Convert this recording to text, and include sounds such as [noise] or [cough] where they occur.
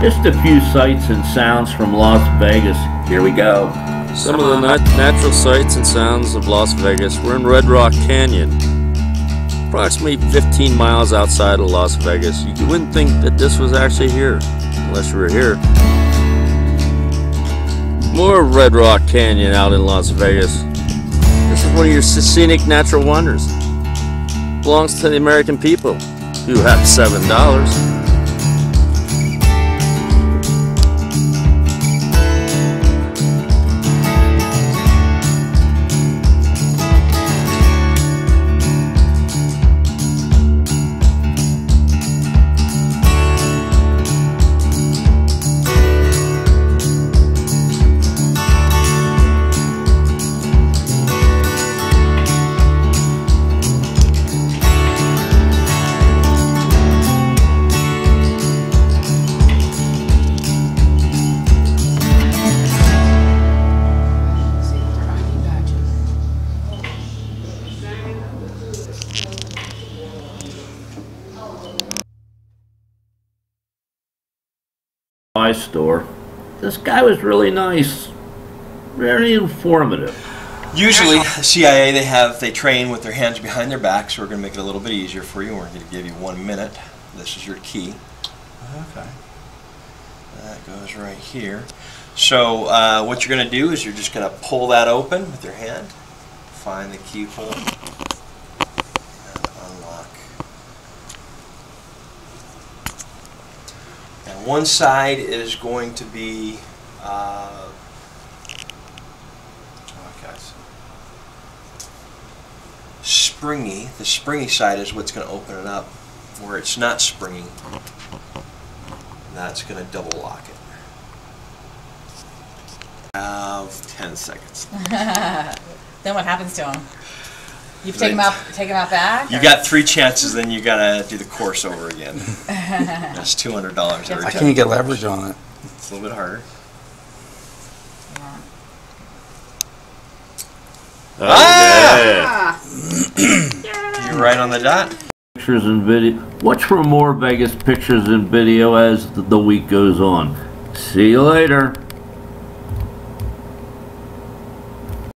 Just a few sights and sounds from Las Vegas. Here we go. Some of the nat natural sights and sounds of Las Vegas. We're in Red Rock Canyon, approximately 15 miles outside of Las Vegas. You wouldn't think that this was actually here, unless you were here. More Red Rock Canyon out in Las Vegas. This is one of your scenic natural wonders. Belongs to the American people, who have $7. My store. This guy was really nice. Very informative. Usually, CIA they have they train with their hands behind their back, so we're going to make it a little bit easier for you. We're going to give you one minute. This is your key. Okay. That goes right here. So uh, what you're going to do is you're just going to pull that open with your hand. Find the keyhole unlock. And one side is going to be. Uh, oh, springy. The springy side is what's going to open it up. Where it's not springy, that's going to double lock it. Have 10 seconds. [laughs] then what happens to him? You take him out, take him out back. You or- got three chances, then you got to do the course over again. [laughs] That's $200 every I time. can't get leverage on it. It's a little bit harder. Yeah. Oh, yeah. Ah! You're right on the dot. Pictures and video. Watch for more Vegas pictures and video as the week goes on. See you later.